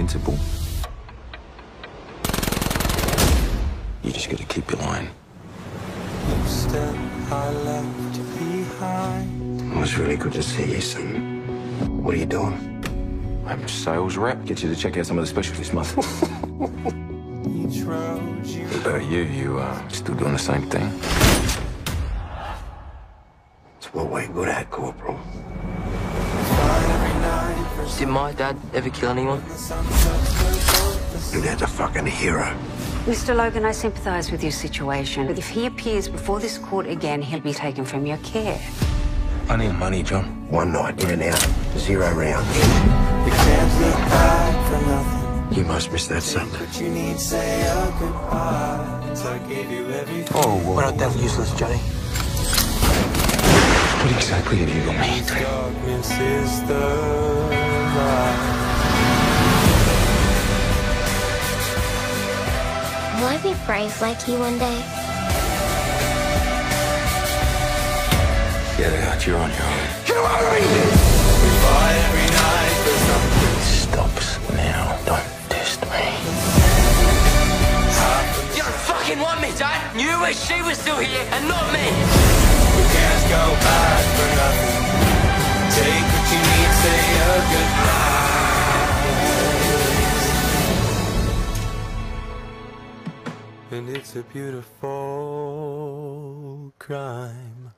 invincible. You just gotta keep your line. step I left behind. It was really good to see you, son. What are you doing? I'm a sales rep. Get you to check out some of the specials this month. Each road you What about you? You uh, still doing the same thing? It's what we're good at, Corporal. Did my dad ever kill anyone? Your dad's a fucking hero. Mr. Logan, I sympathise with your situation, but if he appears before this court again, he'll be taken from your care. I need money, John. One night, in and out, zero round. You can't look back for nothing. You must miss that Sunday. But you need say a goodbye. So I gave you everything. Oh, whoa. We're not that useless, Johnny. What exactly have you got me into? Be brave like you one day? Get out. You're on your own. We fight every night for something. Stops now. Don't test me. You don't fucking want me, Dad. You wish she was still here and not me. And it's a beautiful crime.